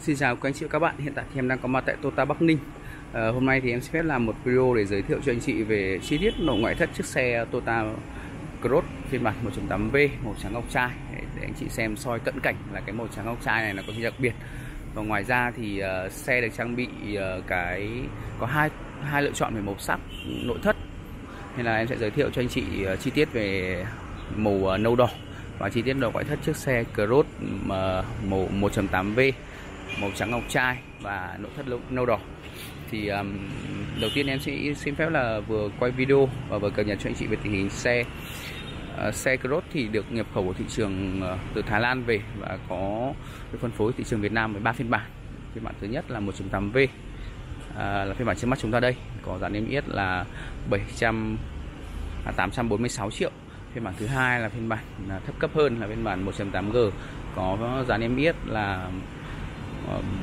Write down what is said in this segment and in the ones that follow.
Xin chào các anh chị và các bạn, hiện tại thì em đang có mặt tại Tota Bắc Ninh. À, Hôm nay thì em sẽ phép làm một video để giới thiệu cho anh chị về chi tiết nội ngoại thất chiếc xe Tota Cross phiên bản 1.8V màu trắng ngọc trai. Để, để anh chị xem soi cận cảnh là cái màu trắng ngọc trai này là có gì đặc biệt. Và ngoài ra thì uh, xe được trang bị uh, cái có hai hai lựa chọn về màu sắc nội thất. Nên là em sẽ giới thiệu cho anh chị uh, chi tiết về màu uh, nâu đỏ và chi tiết nội ngoại thất chiếc xe Cross uh, màu 1.8V màu trắng ngọc trai và nội thất nâu đỏ. Thì um, đầu tiên em sẽ xin phép là vừa quay video và vừa cập nhật cho anh chị về tình hình xe. Uh, xe Cross thì được nhập khẩu của thị trường uh, từ Thái Lan về và có được phân phối thị trường Việt Nam với ba phiên bản. Phiên bản thứ nhất là 1.8V uh, ờ, là phiên bản trước mắt chúng ta đây. Có giá niêm yết là 700 à, 846 triệu. Phiên bản thứ hai là phiên bản à, thấp cấp hơn là phiên bản 1.8G có giá niêm yết là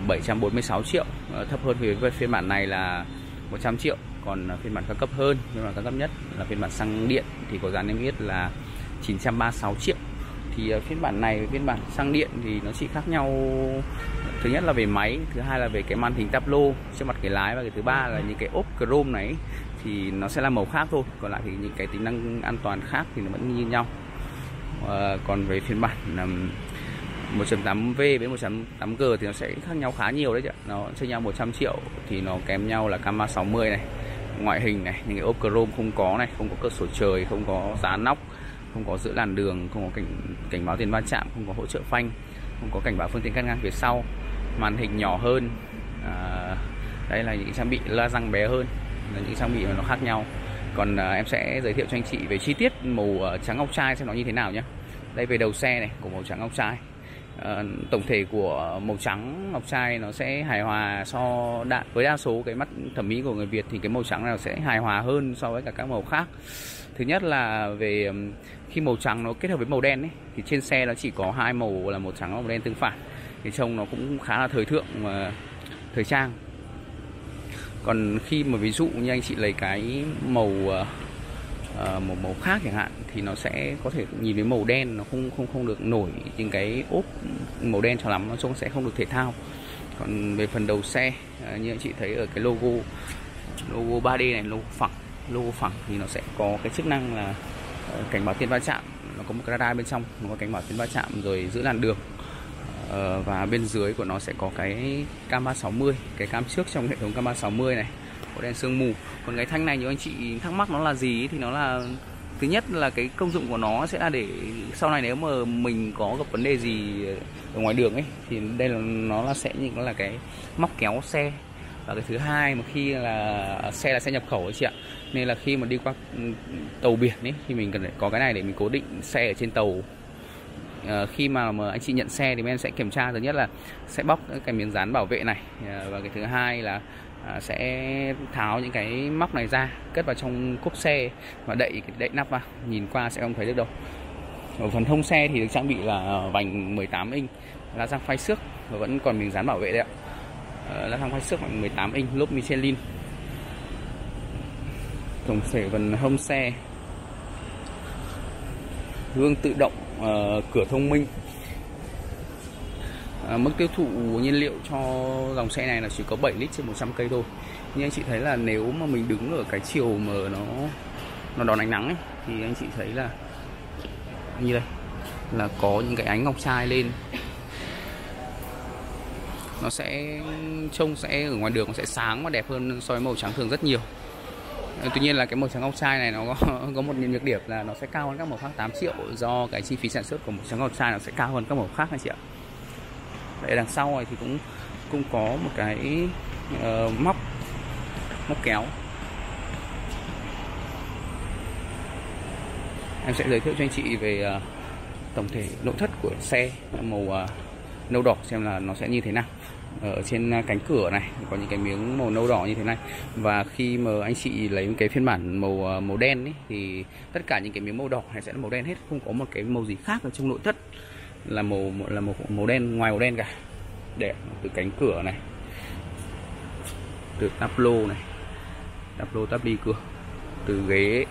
746 triệu. Ờ, thấp hơn với phiên bản này là 100 triệu. Còn ờ, phiên bản cao cấp hơn phiên bản cao cấp nhất là phiên bản xăng điện thì có giá niêm yết là 936 triệu. Thì ờ, phiên bản này phiên bản xăng điện thì nó chỉ khác nhau thứ nhất là về máy thứ hai là về cái màn hình tablo trên mặt cái lái và cái thứ ba là những cái ốp chrome này thì nó sẽ là màu khác thôi. Còn lại thì những cái tính năng an toàn khác thì nó vẫn như nhau. À, còn về phiên bản 1.8V với 1.8G thì nó sẽ khác nhau khá nhiều đấy chứ nó chênh nhau 100 triệu thì nó kém nhau là camera 60 này ngoại hình này những cái ốp chrome không có này không có cửa sổ trời không có giá nóc không có giữ làn đường không có cảnh cảnh báo tiền va chạm không có hỗ trợ phanh không có cảnh báo phương tiện cắt ngang phía sau. Màn hình nhỏ hơn à, đây là những trang bị la răng bé hơn là những trang bị mà nó khác nhau. Còn à, em sẽ giới thiệu cho anh chị về chi tiết màu à, trắng ngọc trai xem nó như thế nào nhé đây về đầu xe này của màu trắng ngọc trai uh, tổng thể của màu trắng ngọc trai nó sẽ hài hòa so đa, với đa số cái mắt thẩm mỹ của người Việt thì cái màu trắng này sẽ hài hòa hơn so với cả các màu khác. Thứ nhất là về khi màu trắng nó kết hợp với màu đen ấy, thì trên xe nó chỉ có hai màu là màu trắng và màu đen tương phản. Thì trông nó cũng khá là thời thượng và thời trang. Còn khi mà ví dụ như anh chị lấy cái màu ờ, uh, một màu khác chẳng hạn thì nó sẽ có thể nhìn thấy màu đen nó không không không được nổi những cái ốp màu đen cho lắm nó trông sẽ không được thể thao. Còn về phần đầu xe ờ, như anh chị thấy ở cái logo logo 3D này logo phẳng logo phẳng thì nó sẽ có cái chức năng là uh, cảnh báo tiền va chạm. Nó có một radar bên trong nó có cảnh báo tiền va chạm rồi giữ làn đường. Và bên dưới của nó sẽ có cái cam 360 cái cam trước trong hệ thống cam 360 này có đèn sương mù. Còn cái thanh này nếu anh chị thắc mắc nó là gì thì nó là thứ nhất là cái công dụng của nó sẽ là để sau này nếu mà mình có gặp vấn đề gì ở ngoài đường ấy thì đây là nó là sẽ những là cái móc kéo xe. Và cái thứ hai mà khi là xe là xe nhập khẩu ấy chị ạ nên là khi mà đi qua ừ, tàu biển ấy thì mình cần phải có cái này để mình cố định xe ở trên tàu. À, khi mà, mà anh chị nhận xe thì bên em sẽ kiểm tra thứ nhất là sẽ bóc cái miếng dán bảo vệ này à, và cái thứ hai là à, sẽ tháo những cái móc này ra cất vào trong cốp xe và đậy cái đậy nắp vào. Nhìn qua sẽ không thấy được đâu. Ở phần thông xe thì được trang bị là vành 18 inch la răng phai xước và vẫn còn miếng dán bảo vệ đấy ạ. Ờ, à, la răng phai xước 18 inch lốp Michelin. Tổng thể phần hông xe. Gương tự động uh, cửa thông minh à, mức tiêu thụ nhiên liệu cho dòng xe này là chỉ có 7 lít trên 100 cây thôi. Nhưng anh chị thấy là nếu mà mình đứng ở cái chiều mà nó nó đón ánh nắng ấy, thì anh chị thấy là như đây là có những cái ánh ngọc trai lên. Nó sẽ trông sẽ ở ngoài đường nó sẽ sáng và đẹp hơn so với màu trắng thường rất nhiều. À, tuy nhiên là cái màu trắng ngọc trai này nó có, có một nhược điểm là nó sẽ cao hơn các màu khác 8 triệu do cái chi phí sản xuất của màu trắng ngọc trai nó sẽ cao hơn các màu khác anh chị ạ. Đấy, đằng sau này thì cũng cũng có một cái uh, móc móc kéo. Em sẽ giới thiệu cho anh chị về uh, tổng thể nội thất của xe màu uh, nâu đỏ xem là nó sẽ như thế nào. Ở trên cánh cửa này có những cái miếng màu nâu đỏ như thế này. Và khi mà anh chị lấy cái phiên bản màu màu đen ấy, thì tất cả những cái miếng màu đỏ này sẽ là màu đen hết không có một cái màu gì khác ở trong nội thất là màu là màu màu đen, ngoài màu đen cả. Đẹp từ cánh cửa này, từ tắp lô này, tắp lô tắp đi cửa từ ghế.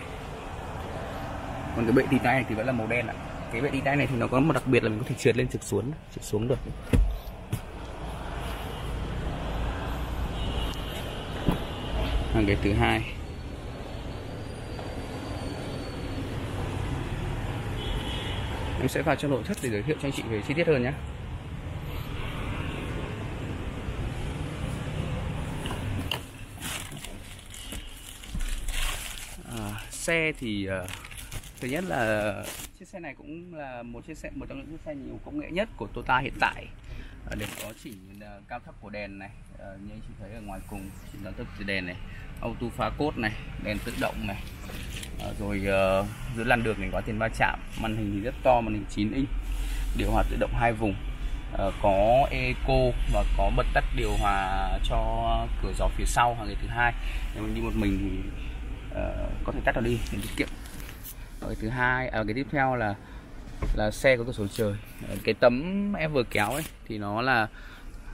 Còn cái bệ đi tay này thì vẫn là màu đen ạ. À. cái bệ đi tay này thì nó có một đặc biệt là mình có thể trượt lên trượt xuống trượt xuống được. Hàng ghế thứ hai. Em sẽ vào trong nội thất để giới thiệu cho anh chị về chi tiết hơn nhé. À, xe thì uh, thứ nhất là chiếc xe này cũng là một chiếc xe một trong những chiếc xe nhiều công nghệ nhất của Toyota hiện tại. À, để có chỉnh uh, à, cao thấp của đèn này à, như anh chị thấy ở ngoài cùng chỉnh cao thấp của đèn này auto pha cốt này đèn tự động này Ờ, rồi uh, giữa làn đường này có tiền va chạm màn hình thì rất to màn hình 9 inch điều hòa tự động hai vùng. Uh, có eco và có bật tắt điều hòa cho cửa gió phía sau hàng ngày thứ hai. Nếu mình đi một mình thì uh, có thể tắt nó đi để tiết kiệm. Cái thứ hai à, cái tiếp theo là là xe có cửa sổ trời. Cái tấm em vừa kéo ấy thì nó là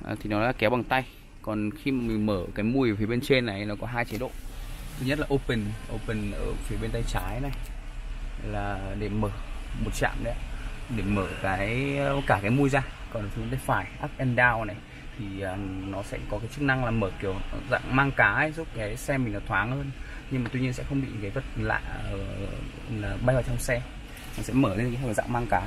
à, thì nó là kéo bằng tay. Còn khi mà mình mở cái mùi ở phía bên trên này nó có hai chế độ thứ nhất là open open ở phía bên tay trái này là để mở một chạm đấy để mở cái cả cái mui ra còn phía bên tay phải up and down này thì à, nó sẽ có cái chức năng là mở kiểu dạng mang cá ấy, giúp cái xe mình nó thoáng hơn. Nhưng mà tuy nhiên sẽ không bị cái vật lạ ờ, là bay vào trong xe. Nó sẽ mở lên cái dạng mang cá.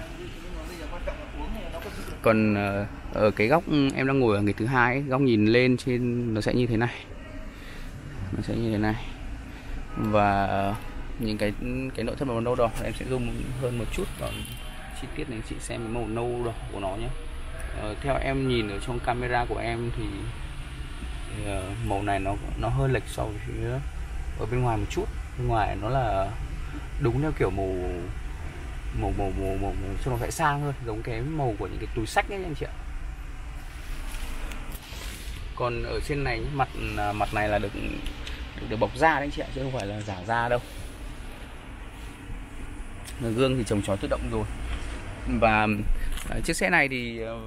Còn ờ, ở cái góc em đang ngồi ở người thứ hai góc nhìn lên trên nó sẽ như thế này. Nó sẽ như thế này và ờ, những cái cái nội thất màu nâu đỏ em sẽ zoom hơn một chút còn chi tiết này chị xem màu nâu đỏ của nó nhé. Ờ, theo em nhìn ở trong camera của em thì, thì uh, màu này nó nó hơi lệch so với phía ở bên ngoài một chút. Bên ngoài nó là đúng theo kiểu màu màu màu màu màu, màu cho nó phải sang hơn giống cái màu của những cái túi sách ấy anh chị ạ. Còn ở trên này mặt à, mặt này là được được, được bọc da đấy anh chị ạ chứ không phải là giả da đâu. Gương thì trồng chó tự động rồi. Và à, chiếc xe này thì ờ,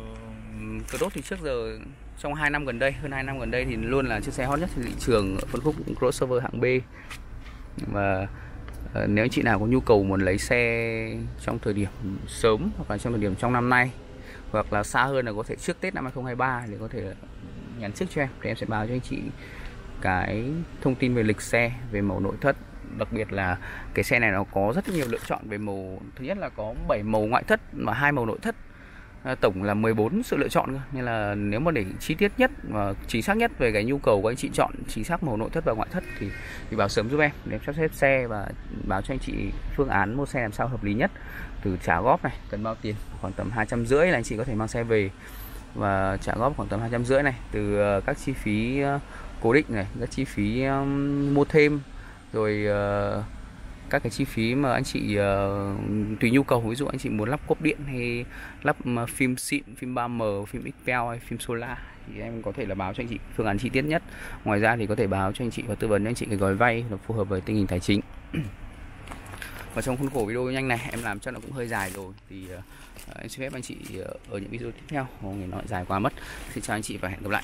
cơ đốt thì trước giờ trong 2 năm gần đây hơn 2 năm gần đây thì luôn là chiếc xe hot nhất trên thị trường phân khúc crossover hạng B. Và ờ, nếu anh chị nào có nhu cầu muốn lấy xe trong thời điểm sớm hoặc là trong thời điểm trong năm nay hoặc là xa hơn là có thể trước Tết năm 2023 thì có thể nhắn trước cho em thì em sẽ báo cho anh chị cái thông tin về lịch xe, về màu nội thất. Đặc biệt là cái xe này nó có rất nhiều lựa chọn về màu thứ nhất là có 7 màu ngoại thất và hai màu nội thất. À, tổng là 14 sự lựa chọn nên là nếu mà để chi tiết nhất và chính xác nhất về cái nhu cầu của anh chị chọn chính xác màu nội thất và ngoại thất thì thì báo sớm giúp em. Để em sắp xếp xe và báo cho anh chị phương án mua xe làm sao hợp lý nhất. Từ trả góp này, cần bao tiền? Khoảng tầm hai trăm rưỡi là anh chị có thể mang xe về. Và trả góp khoảng tầm hai trăm rưỡi này. Từ ờ, các chi phí ờ, cố định này các chi phí um, mua thêm. Rồi uh, các cái chi phí mà anh chị uh, tùy nhu cầu. Ví dụ anh chị muốn lắp cốp điện hay lắp ờ, phim xịn phim 3M phim XPL hay phim solar thì em có thể là báo cho anh chị phương án chi tiết nhất. Ngoài ra thì có thể báo cho anh chị và tư vấn cho anh chị cái gói vay nó phù hợp với tình hình tài chính. Và trong khuôn khổ video nhanh này em làm cho nó cũng hơi dài rồi. Thì uh, em xin phép anh chị ở những video tiếp theo. Không nói dài quá mất. Xin chào anh chị và hẹn gặp lại.